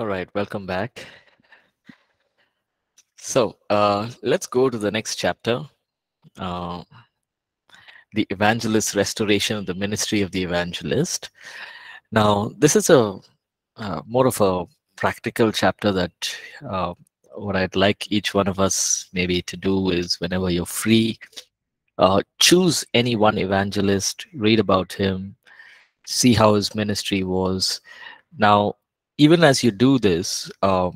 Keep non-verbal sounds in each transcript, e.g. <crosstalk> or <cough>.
All right, welcome back. So uh, let's go to the next chapter. Uh, the evangelist restoration of the ministry of the evangelist. Now, this is a uh, more of a practical chapter that uh, what I'd like each one of us maybe to do is whenever you're free, uh, choose any one evangelist, read about him, see how his ministry was. Now, even as you do this, uh,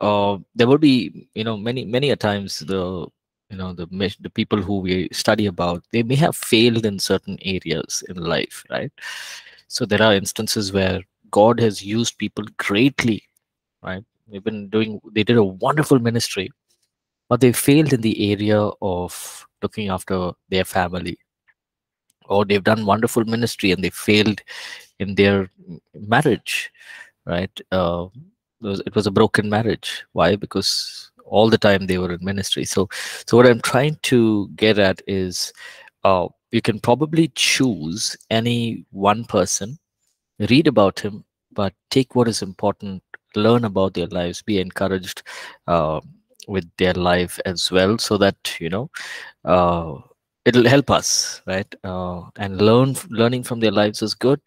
uh, there will be, you know, many many a times the you know the the people who we study about they may have failed in certain areas in life, right? So there are instances where God has used people greatly, right? They've been doing, they did a wonderful ministry, but they failed in the area of looking after their family, or they've done wonderful ministry and they failed in their marriage, right? Uh, it, was, it was a broken marriage. Why? Because all the time they were in ministry. So, so what I'm trying to get at is, uh, you can probably choose any one person, read about him, but take what is important, learn about their lives, be encouraged uh, with their life as well, so that you know uh, it'll help us, right? Uh, and learn learning from their lives is good.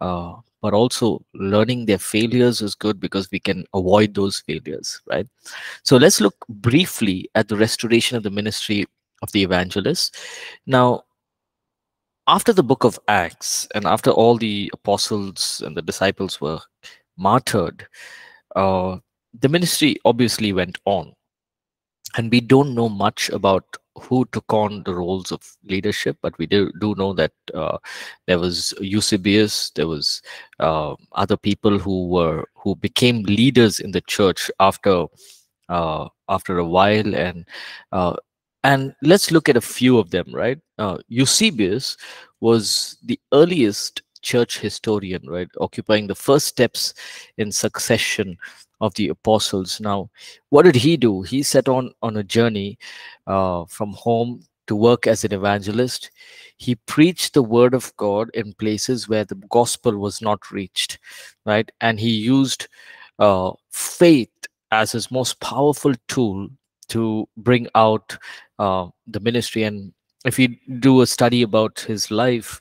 Uh, but also learning their failures is good because we can avoid those failures, right? So let's look briefly at the restoration of the ministry of the evangelist. Now, after the book of Acts and after all the apostles and the disciples were martyred, uh, the ministry obviously went on. And we don't know much about who took on the roles of leadership, but we do, do know that uh, there was Eusebius, there was uh, other people who were who became leaders in the church after uh, after a while, and uh, and let's look at a few of them, right? Uh, Eusebius was the earliest church historian, right? Occupying the first steps in succession of the apostles. Now, what did he do? He set on on a journey uh, from home to work as an evangelist. He preached the word of God in places where the gospel was not reached, right? And he used uh, faith as his most powerful tool to bring out uh, the ministry and if you do a study about his life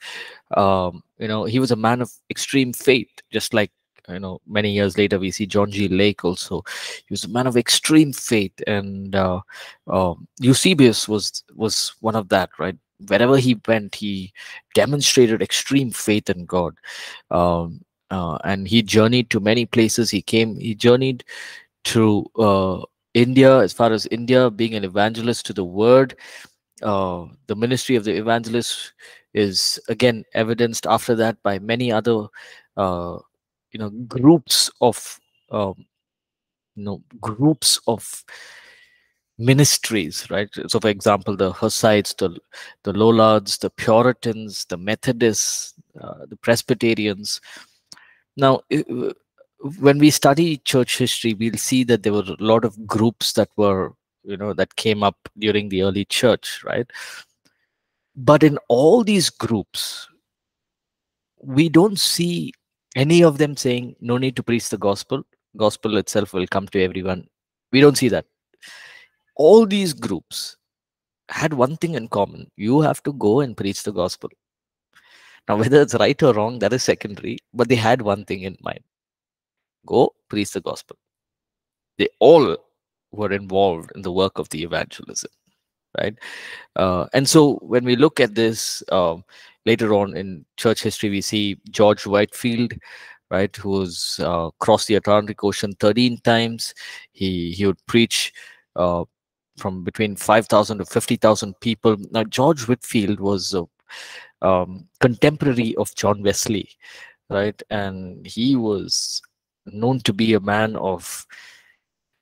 um, you know he was a man of extreme faith just like you know many years later we see john g. Lake also. He was a man of extreme faith and uh, uh, eusebius was was one of that right? Wherever he went he demonstrated extreme faith in god. Um, uh, and he journeyed to many places. He came he journeyed to uh, India, as far as India being an evangelist to the word, uh, the ministry of the evangelist is again evidenced after that by many other, uh, you know, groups of, um, you know, groups of ministries, right? So, for example, the Hussites, the the Lollards, the Puritans, the Methodists, uh, the Presbyterians. Now, when we study church history, we'll see that there were a lot of groups that were, you know, that came up during the early church, right? But in all these groups, we don't see any of them saying, no need to preach the gospel. Gospel itself will come to everyone. We don't see that. All these groups had one thing in common. You have to go and preach the gospel. Now, whether it's right or wrong, that is secondary, but they had one thing in mind go preach the gospel. They all were involved in the work of the evangelism, right? Uh, and so when we look at this um, later on in church history, we see George Whitefield, right, who was uh, crossed the Atlantic Ocean 13 times. He he would preach uh, from between 5,000 to 50,000 people. Now, George Whitefield was a um, contemporary of John Wesley, right? And he was known to be a man of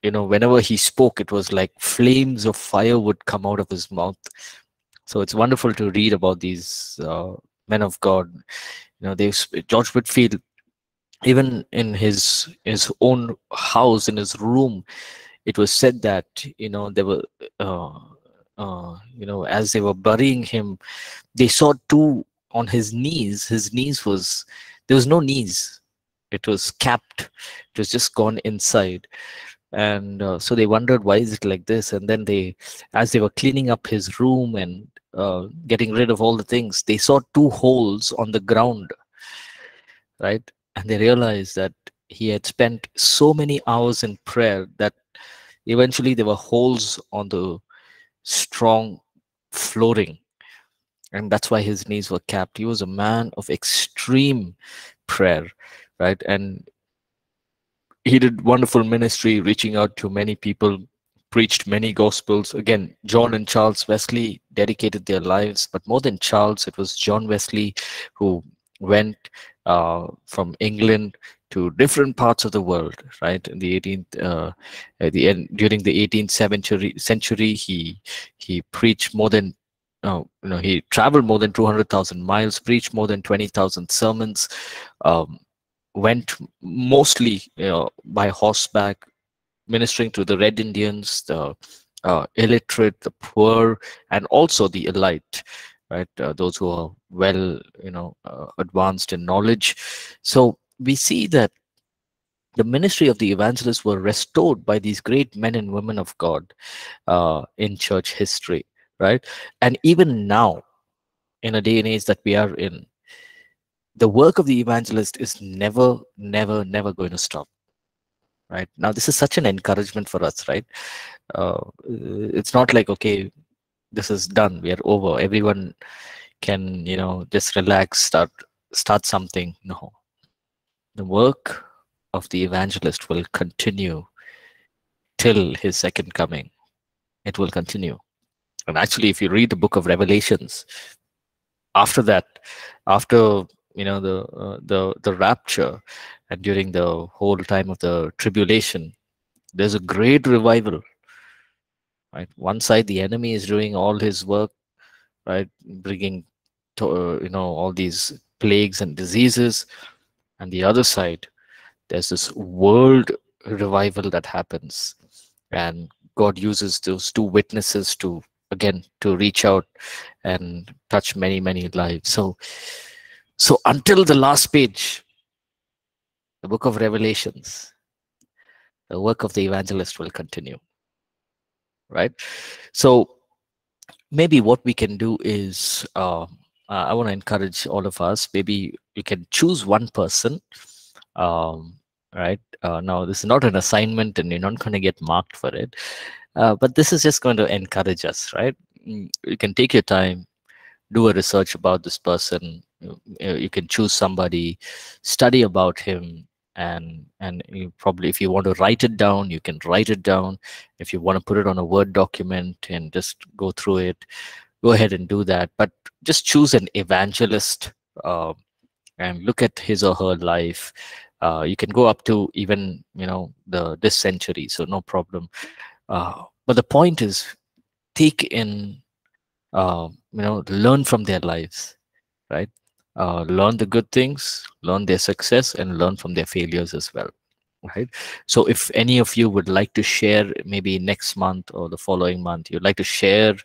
you know whenever he spoke it was like flames of fire would come out of his mouth so it's wonderful to read about these uh, men of god. You know they george Whitefield, even in his his own house in his room it was said that you know they were uh, uh, you know as they were burying him they saw two on his knees. His knees was there was no knees. It was capped. It was just gone inside. And uh, so they wondered why is it like this? And then they as they were cleaning up his room and uh, getting rid of all the things. They saw two holes on the ground right? And they realized that he had spent so many hours in prayer that eventually there were holes on the strong flooring. And that's why his knees were capped. He was a man of extreme prayer right? And he did wonderful ministry reaching out to many people preached many gospels. Again john and charles wesley dedicated their lives but more than charles it was john wesley who went uh, from england to different parts of the world right? In the 18th uh, at the end during the 18th century century he he preached more than uh, you know he traveled more than 200,000 miles preached more than 20,000 sermons um, went mostly you know, by horseback ministering to the red indians the uh, illiterate the poor and also the elite right uh, those who are well you know uh, advanced in knowledge so we see that the ministry of the evangelists were restored by these great men and women of God uh, in church history, right? And even now, in a day and age that we are in, the work of the evangelist is never, never, never going to stop. Right now, this is such an encouragement for us, right? Uh, it's not like okay, this is done, we are over. Everyone can, you know, just relax, start start something. No, the work of the evangelist will continue till his second coming. It will continue. And actually, if you read the book of Revelations, after that, after you know the uh, the the rapture, and during the whole time of the tribulation, there's a great revival. Right, one side the enemy is doing all his work, right, bringing to, uh, you know all these plagues and diseases. And the other side there's this world revival that happens. And god uses those two witnesses to again to reach out and touch many many lives. So so until the last page the book of revelations the work of the evangelist will continue right? So maybe what we can do is uh, i want to encourage all of us maybe you can choose one person um, right? Uh, now this is not an assignment and you're not going to get marked for it uh, but this is just going to encourage us right? Mm, you can take your time do a research about this person you, can choose somebody study about him and and you probably if you want to write it down you can write it down. If you want to put it on a word document and just go through it go ahead and do that. But just choose an evangelist uh, and look at his or her life. Uh, you can go up to even you know the this century so no problem. Uh, but the point is take in uh, you know learn from their lives right uh, learn the good things learn their success and learn from their failures as well right? So if any of you would like to share maybe next month or the following month you'd like to share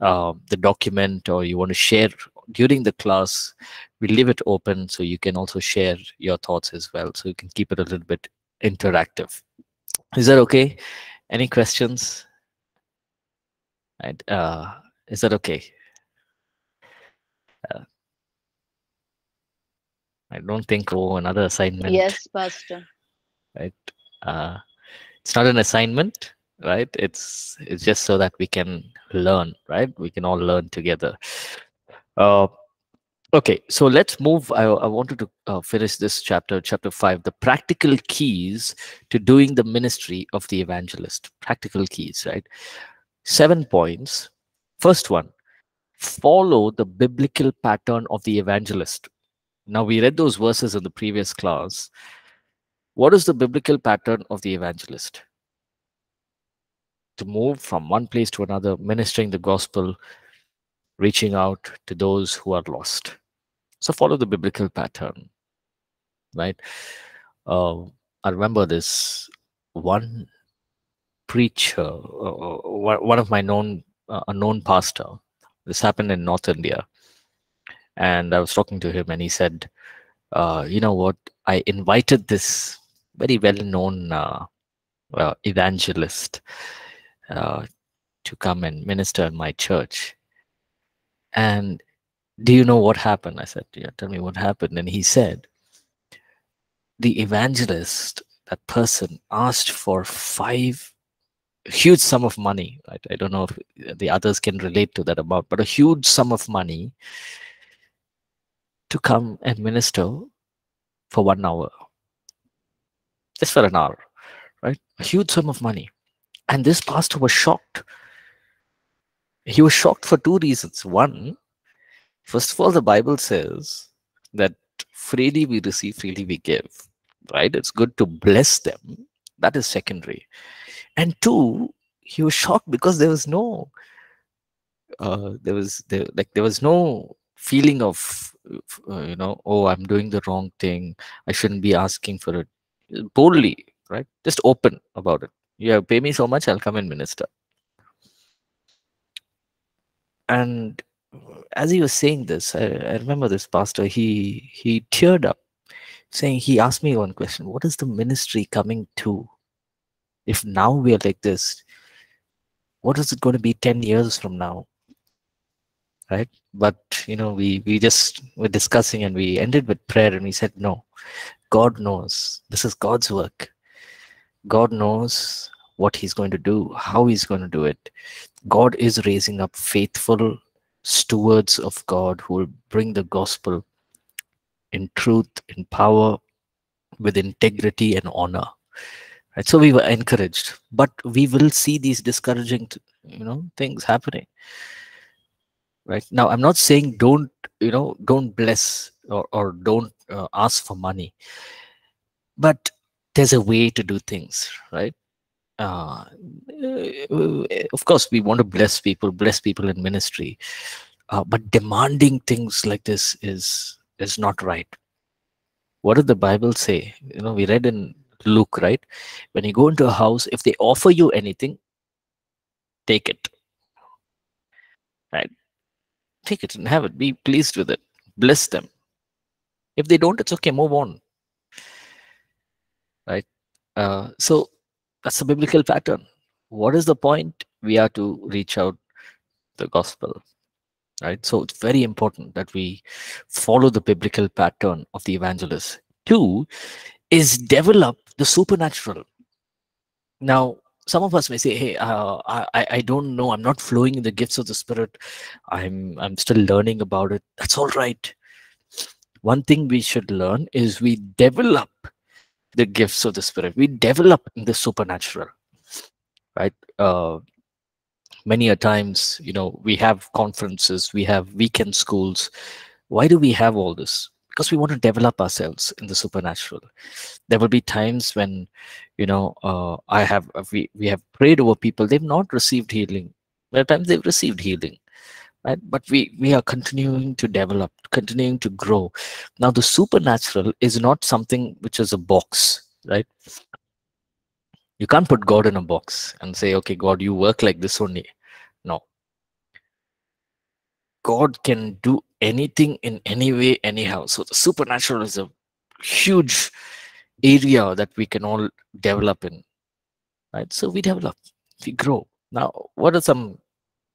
uh, the document or you want to share during the class we leave it open so you can also share your thoughts as well so you can keep it a little bit interactive. Is that okay? Any questions? Right uh is that okay i don't think oh another assignment yes pastor right uh it's not an assignment right it's it's just so that we can learn right we can all learn together uh Okay, so let's move. I, I wanted to uh, finish this chapter, chapter five, the practical keys to doing the ministry of the evangelist. Practical keys, right? Seven points. First one, follow the biblical pattern of the evangelist. Now, we read those verses in the previous class. What is the biblical pattern of the evangelist? To move from one place to another, ministering the gospel, reaching out to those who are lost. So follow the biblical pattern, right? Uh, I remember this one preacher, uh, one of my known, uh, a known pastor. This happened in North India, and I was talking to him, and he said, uh, you know what? I invited this very well-known uh, uh, evangelist uh, to come and minister in my church. And do you know what happened? I said, yeah, tell me what happened. And he said, the evangelist, that person asked for five huge sum of money. Right? I don't know if the others can relate to that amount, but a huge sum of money to come and minister for one hour. Just for an hour, right? A huge sum of money. And this pastor was shocked. He was shocked for two reasons. One, first of all, the Bible says that freely we receive, freely we give, right? It's good to bless them. That is secondary. And two, he was shocked because there was no, uh, there was there, like there was no feeling of uh, you know oh i'm doing the wrong thing. I shouldn't be asking for it. Boldly right? Just open about it. Yeah pay me so much i'll come and minister. And as he was saying this I, I remember this pastor he he teared up saying he asked me one question what is the ministry coming to? If now we are like this what is it going to be 10 years from now? Right but you know we we just were discussing and we ended with prayer and we said no god knows. This is god's work. God knows what he's going to do how he's going to do it. God is raising up faithful stewards of god who will bring the gospel in truth in power with integrity and honor. Right? So we were encouraged. But we will see these discouraging you know things happening right? Now i'm not saying don't you know don't bless or, or don't uh, ask for money. But there's a way to do things right? Uh, of course we want to bless people bless people in ministry. Uh, but demanding things like this is is not right. What did the bible say? You know we read in luke right? When you go into a house if they offer you anything take it. Right take it and have it. Be pleased with it. Bless them. If they don't, it's okay. Move on. Right. Uh, so that's the biblical pattern. What is the point? We are to reach out the gospel. Right. So it's very important that we follow the biblical pattern of the evangelist. Two is develop the supernatural. Now, some of us may say hey uh, i i don't know. I'm not flowing in the gifts of the spirit. I'm i'm still learning about it. That's all right. One thing we should learn is we develop the gifts of the spirit. We develop in the supernatural right? Uh, many a times you know we have conferences we have weekend schools. Why do we have all this because we want to develop ourselves in the supernatural. There will be times when you know uh, i have uh, we, we have prayed over people they've not received healing. There are times they've received healing right? But we we are continuing to develop continuing to grow. Now the supernatural is not something which is a box right? You can't put god in a box and say okay god you work like this only god can do anything in any way anyhow. So the supernatural is a huge area that we can all develop in right? So we develop we grow. Now what are some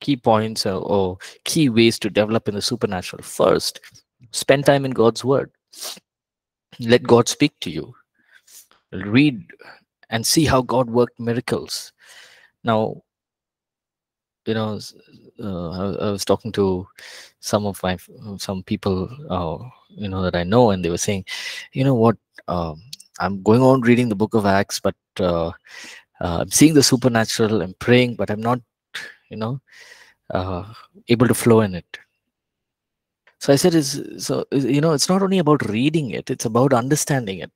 key points or, or key ways to develop in the supernatural? First spend time in god's word. Let god speak to you. Read and see how god worked miracles. Now you know uh, I, was talking to some of my some people uh, you know that I know, and they were saying, you know what, um, I'm going on reading the Book of Acts, but uh, uh I'm seeing the supernatural. I'm praying, but I'm not, you know, uh, able to flow in it. So I said, is so you know, it's not only about reading it; it's about understanding it.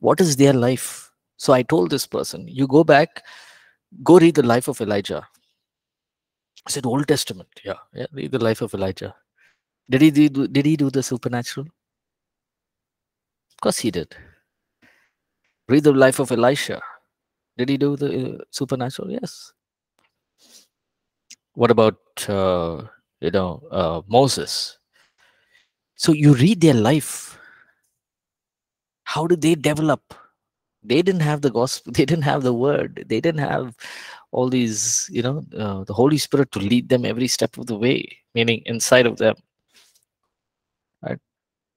What is their life? So I told this person, you go back, go read the life of Elijah I said Old Testament. Yeah, yeah. Read the life of Elijah. Did he do? Did he do the supernatural? Of course he did. Read the life of Elisha. Did he do the uh, supernatural? Yes. What about uh, you know uh, Moses? So you read their life, how did they develop they didn't have the gospel <laughs> they didn't have the word they didn't have all these you know uh, the holy spirit to lead them every step of the way meaning inside of them. Right?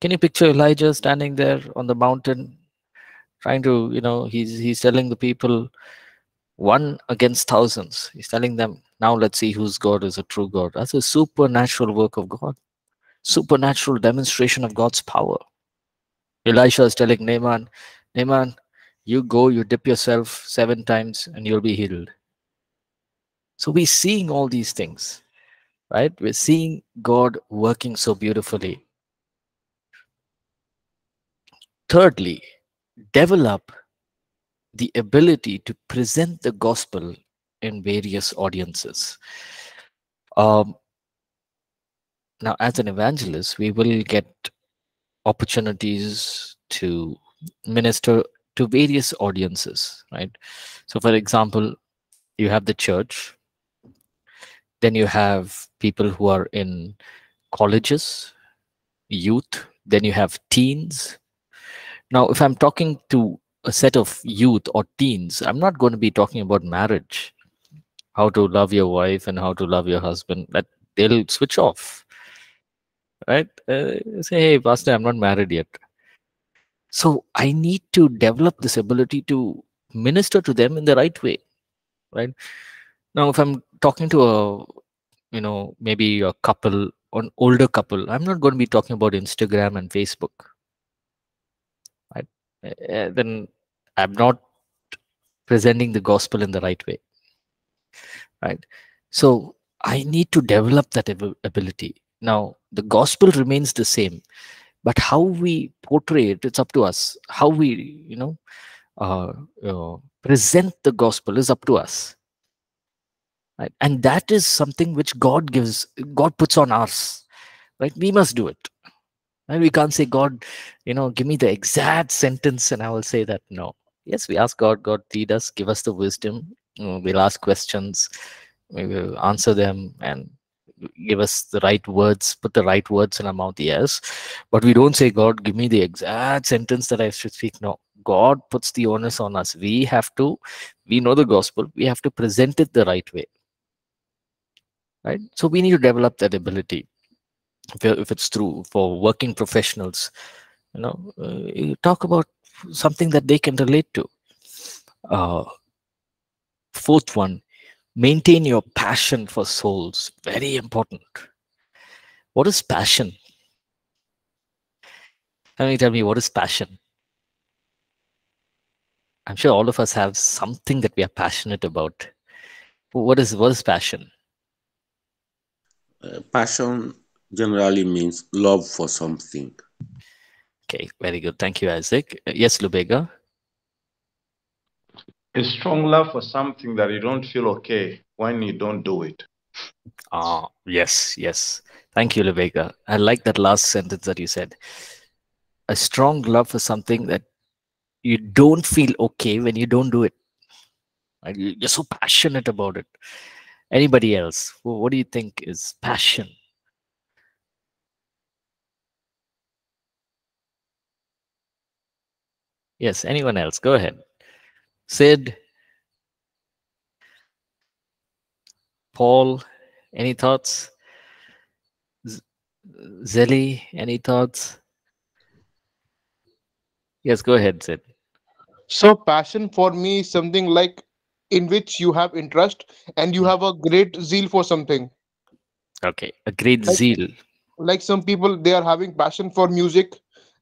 Can you picture elijah standing there on the mountain trying to you know he's he's telling the people one against thousands. He's telling them now let's see whose god is a true god. That's a supernatural work of god. Supernatural demonstration of god's power. Elisha is telling naaman naaman you go you dip yourself seven times and you'll be healed so we're seeing all these things right we're seeing god working so beautifully thirdly develop the ability to present the gospel in various audiences. Um, now, as an evangelist, we will get opportunities to minister to various audiences, right? So, for example, you have the church, then you have people who are in colleges, youth, then you have teens. Now, if I'm talking to a set of youth or teens, I'm not going to be talking about marriage, how to love your wife and how to love your husband. That they'll switch off, right? Uh, say, hey, pastor, I'm not married yet. So I need to develop this ability to minister to them in the right way, right? Now, if I'm talking to a, you know, maybe a couple, an older couple, I'm not going to be talking about Instagram and Facebook, right? Uh, then I'm not presenting the gospel in the right way. Right. So I need to develop that ability. Now, the gospel remains the same, but how we portray it, it's up to us. How we, you know, uh, uh, present the gospel is up to us. Right? And that is something which God gives, God puts on us. Right? We must do it. And we can't say, God, you know, give me the exact sentence and I will say that. No yes we ask god god lead us give us the wisdom mm, we'll ask questions we will answer them and give us the right words put the right words in our mouth yes but we don't say god give me the exact sentence that i should speak no god puts the onus on us we have to we know the gospel we have to present it the right way right so we need to develop that ability if, if it's true for working professionals you know uh, you talk about something that they can relate to. Uh, fourth one, maintain your passion for souls. Very important. What is passion? Can you tell me what is passion? I'm sure all of us have something that we are passionate about. What is what is passion? Uh, passion generally means love for something. Okay, very good. Thank you, Isaac. Uh, yes, Lubega. A strong love for something that you don't feel okay when you don't do it. Ah, yes, yes. Thank you, Lubega. I like that last sentence that you said. A strong love for something that you don't feel okay when you don't do it. You're so passionate about it. Anybody else? What do you think is passion? Yes, anyone else? Go ahead. Sid, Paul, any thoughts? Zelly, any thoughts? Yes, go ahead, Sid. So, passion for me is something like in which you have interest and you have a great zeal for something. Okay, a great like, zeal. Like some people, they are having passion for music.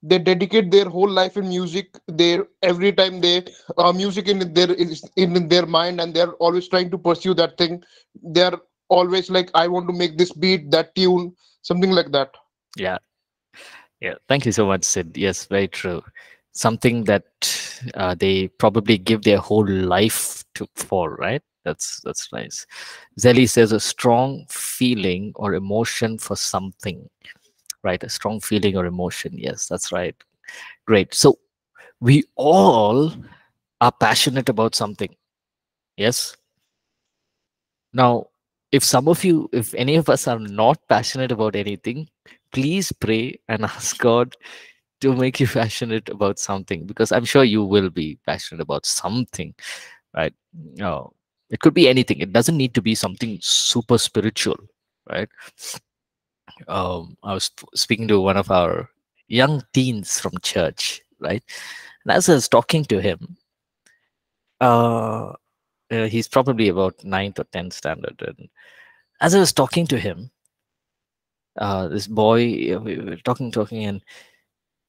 They dedicate their whole life in music. They every time they uh, music in their in their mind and they're always trying to pursue that thing. They're always like i want to make this beat that tune something like that. Yeah. Yeah thank you so much sid. Yes very true. Something that uh, they probably give their whole life to for right that's that's nice zelly says a strong feeling or emotion for something right? A strong feeling or emotion. Yes, that's right. Great. So we all are passionate about something. Yes. Now, if some of you, if any of us are not passionate about anything, please pray and <laughs> ask God to make you passionate about something because i'm sure you will be passionate about something right? Oh, it could be anything. It doesn't need to be something super spiritual right? Um, i was speaking to one of our young teens from church right? And as i was talking to him uh, uh, he's probably about ninth or 10th standard and as i was talking to him uh, this boy uh, we were talking talking and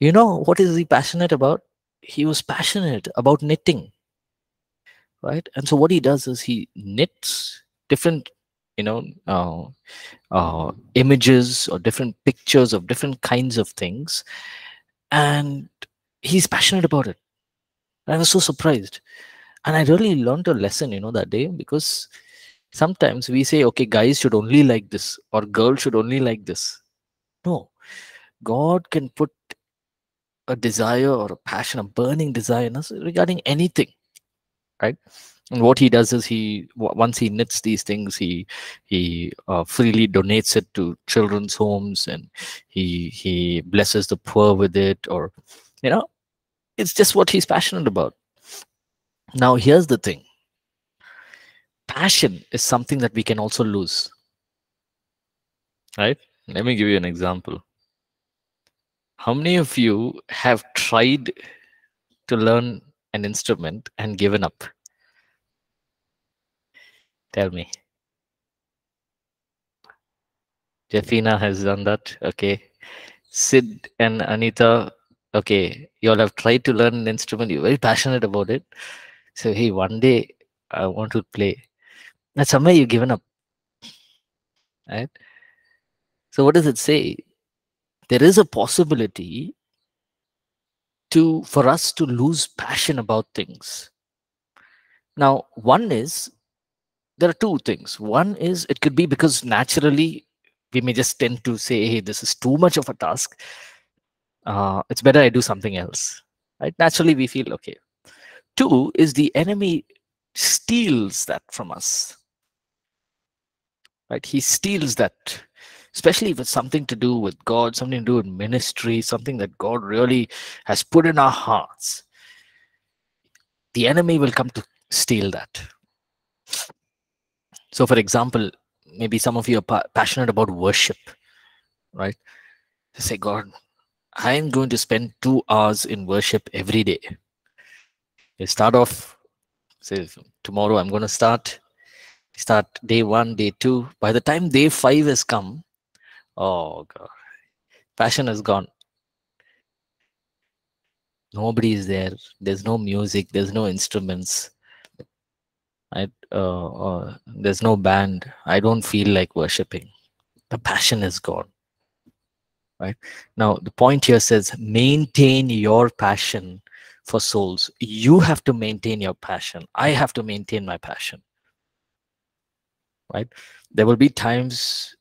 you know what is he passionate about? He was passionate about knitting right? And so what he does is he knits different you know uh, uh, images or different pictures of different kinds of things. And he's passionate about it. I was so surprised. And i really learned a lesson you know that day because sometimes we say okay guys should only like this or girls should only like this. No. God can put a desire or a passion a burning desire in us regarding anything right? And what he does is he once he knits these things he he uh, freely donates it to children's homes and he he blesses the poor with it or you know it's just what he's passionate about. Now here's the thing. Passion is something that we can also lose. Right? Let me give you an example. How many of you have tried to learn an instrument and given up. Tell me. Jeffina has done that okay. Sid and anita okay you all have tried to learn an instrument you're very passionate about it. So hey one day i want to play. And somewhere you've given up right? So what does it say? There is a possibility to for us to lose passion about things. Now one is there are two things. One is it could be because naturally we may just tend to say hey this is too much of a task. Uh, it's better i do something else. Right? Naturally we feel okay. Two is the enemy steals that from us. Right? He steals that especially if it's something to do with god something to do with ministry something that god really has put in our hearts. The enemy will come to steal that. So for example maybe some of you are pa- passionate about worship right? You say god i'm going to spend two hours in worship every day. You start off say tomorrow i'm going to start start day one day two. By the time day five has come oh god. Passion is gone. Nobody is there. There's no music. There's no instruments. I, uh, uh, there's no band. I don't feel like worshiping the passion is gone. Right? Now the point here says maintain your passion for souls. You have to maintain your passion. I have to maintain my passion. Right? There will be times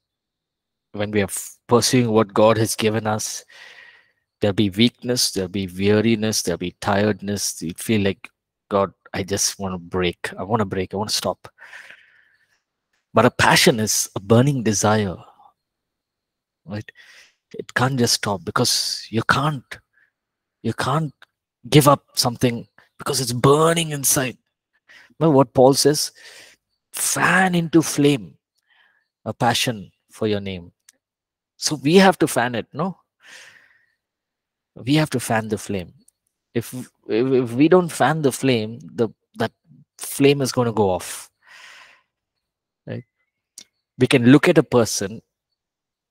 when we are pursuing what god has given us there'll be weakness there'll be weariness there'll be tiredness. You feel like god i just want to break. I want to break. I want to stop. But a passion is a burning desire right? It can't just stop because you can't you can't give up something because it's burning inside. Remember what paul says? Fan into flame a passion for your name so we have to fan it no? We have to fan the flame. If if, if we don't fan the flame the that flame is going to go off right? We can look at a person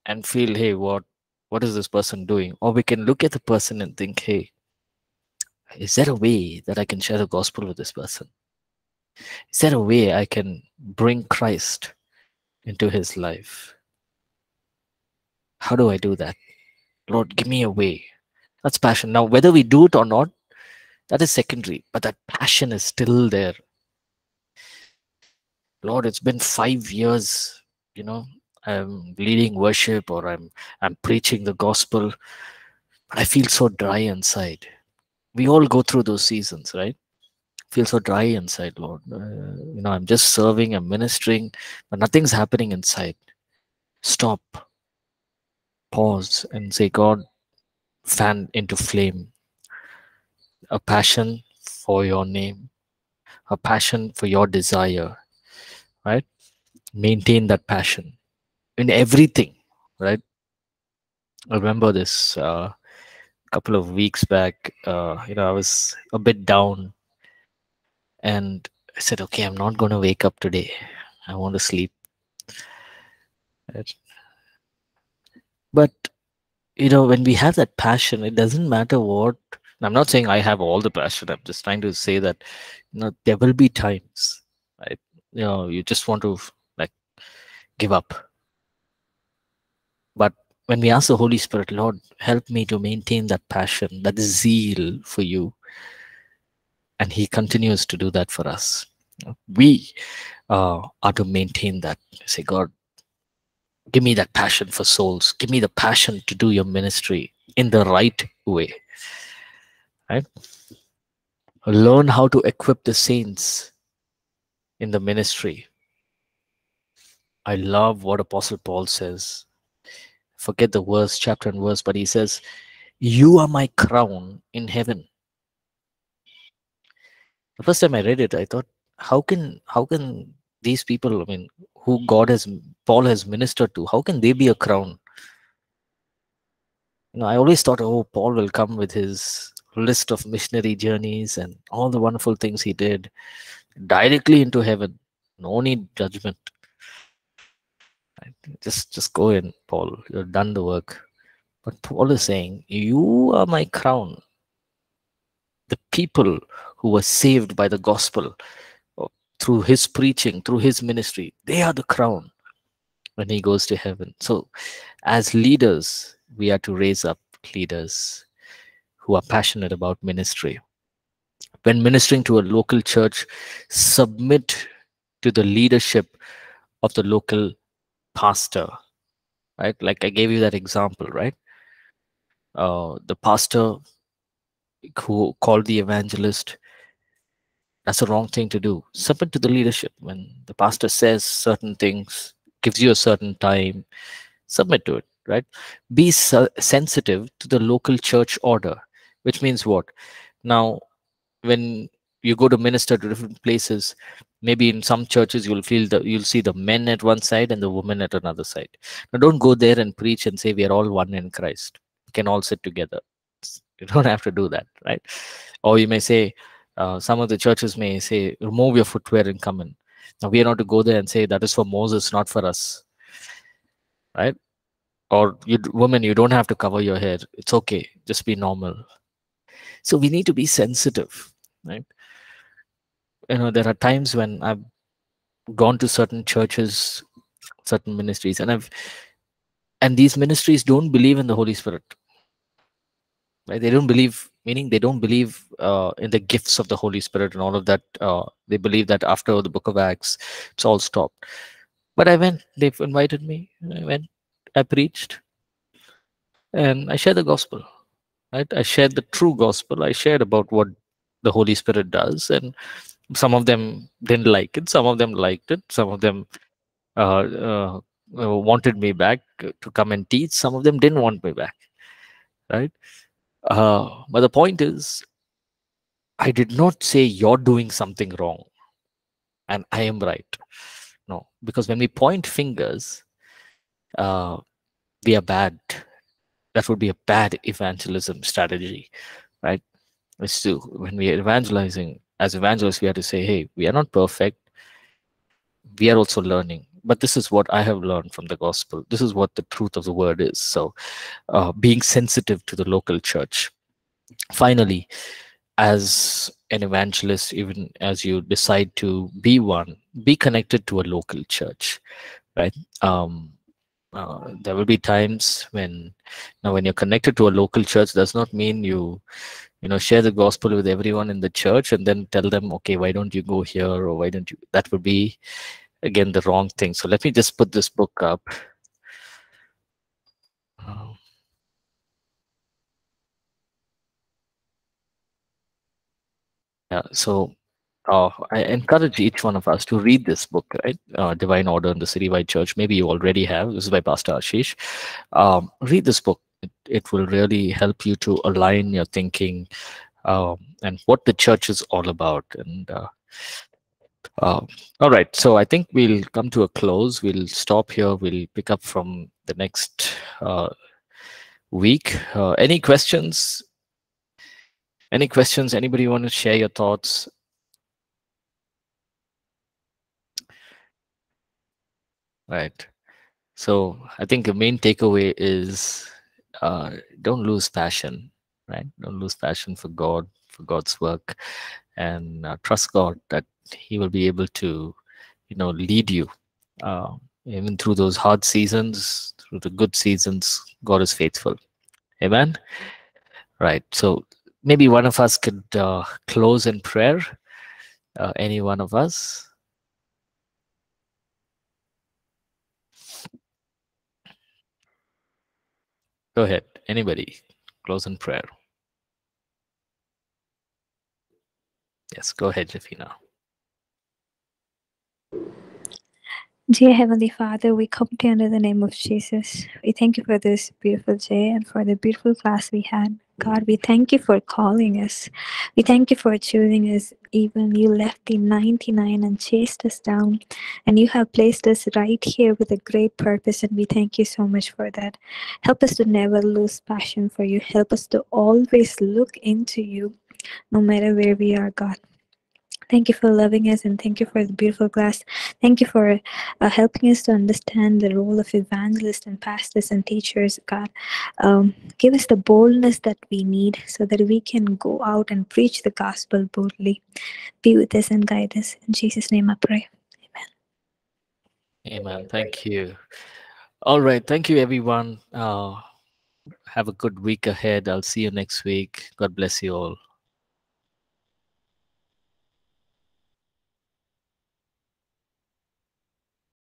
and feel hey what what is this person doing? Or we can look at the person and think hey is there a way that i can share the gospel with this person? Is there a way i can bring christ into his life how do i do that? Lord give me a way. That's passion. Now whether we do it or not that is secondary but that passion is still there. Lord it's been 5 years you know i'm leading worship or i'm i'm preaching the gospel but i feel so dry inside. We all go through those seasons right? Feel so dry inside lord. Uh, you know i'm just serving i'm ministering but nothing's happening inside. Stop pause and say god fan into flame. A passion for your name a passion for your desire right? Maintain that passion in everything right? I remember this uh, a couple of weeks back uh, you know i was a bit down and i said okay i'm not going to wake up today. I want to sleep. Right? But you know when we have that passion it doesn't matter what i'm not saying i have all the passion i'm just trying to say that you know there will be times right? You know you just want to like give up. But when we ask the holy spirit lord help me to maintain that passion that zeal for you and he continues to do that for us we uh, are to maintain that. Say god give me that passion for souls. Give me the passion to do your ministry in the right way. Right? Learn how to equip the saints in the ministry. I love what apostle paul says. Forget the verse chapter and verse but he says you are my crown in heaven. The first time i read it i thought how can how can these people i mean who god has paul has ministered to how can they be a crown? You know i always thought oh paul will come with his list of missionary journeys and all the wonderful things he did directly into heaven. No need judgment. Just just go in paul. You've done the work. But paul is saying you are my crown. The people who were saved by the gospel through his preaching through his ministry they are the crown when he goes to heaven. So as leaders we are to raise up leaders who are passionate about ministry. When ministering to a local church submit to the leadership of the local pastor right? Like i gave you that example right? Uh, the pastor who called the evangelist that's the wrong thing to do. Submit to the leadership. When the pastor says certain things gives you a certain time submit to it right? Be sensitive to the local church order which means what? Now when you go to minister to different places maybe in some churches you'll feel that you'll see the men at one side and the women at another side. Now don't go there and preach and say we are all one in christ. We can all sit together. You don't have to do that right? Or you may say uh, some of the churches may say remove your footwear and come in. Now we are not to go there and say that is for moses not for us. Right? Or you woman you don't have to cover your hair. It's okay. Just be normal. So we need to be sensitive right? You know there are times when i've gone to certain churches certain ministries and i've and these ministries don't believe in the holy spirit. Right? They don't believe meaning they don't believe uh, in the gifts of the holy spirit and all of that uh, they believe that after the book of acts it's all stopped. But i went they've invited me i went i preached and i shared the gospel right? I shared the true gospel. I shared about what the holy spirit does and some of them didn't like it some of them liked it some of them uh, uh, wanted me back to come and teach some of them didn't want me back right uh, but the point is i did not say you're doing something wrong and i am right no because when we point fingers uh, we are bad that would be a bad evangelism strategy right it's to when we are evangelizing as evangelists, we have to say, hey, we are not perfect. We are also learning. But this is what I have learned from the gospel. This is what the truth of the word is. So, uh, being sensitive to the local church. Finally, as an evangelist, even as you decide to be one, be connected to a local church, right? Um, uh, there will be times when now when you're connected to a local church does not mean you you know share the gospel with everyone in the church and then tell them okay why don't you go here or why don't you that would be again the wrong thing so let me just put this book up um, yeah so uh, I encourage each one of us to read this book, right? Uh, Divine Order in the Citywide Church. Maybe you already have. This is by Pastor Ashish. Um, read this book. It it will really help you to align your thinking um, and what the church is all about. And uh, uh, all right, so I think we'll come to a close. We'll stop here. We'll pick up from the next uh, week. Uh, any questions? Any questions? Anybody want to share your thoughts? Right. So I think the main takeaway is uh, don't lose passion, right? Don't lose passion for God, for God's work, and uh, trust God that He will be able to, you know, lead you uh, even through those hard seasons, through the good seasons. God is faithful. Amen. Right. So maybe one of us could uh, close in prayer. Uh, any one of us. Go ahead. Anybody? Close in prayer. Yes, go ahead, Jafina. Dear Heavenly Father, we come to you under the name of Jesus. We thank you for this beautiful day and for the beautiful class we had. God, we thank you for calling us. We thank you for choosing us, even you left the 99 and chased us down. And you have placed us right here with a great purpose. And we thank you so much for that. Help us to never lose passion for you. Help us to always look into you, no matter where we are, God. Thank you for loving us and thank you for the beautiful class. Thank you for uh, helping us to understand the role of evangelists and pastors and teachers, God. Um, give us the boldness that we need so that we can go out and preach the gospel boldly. Be with us and guide us. In Jesus' name I pray. Amen. Amen. Thank you. All right. Thank you, everyone. Uh, have a good week ahead. I'll see you next week. God bless you all.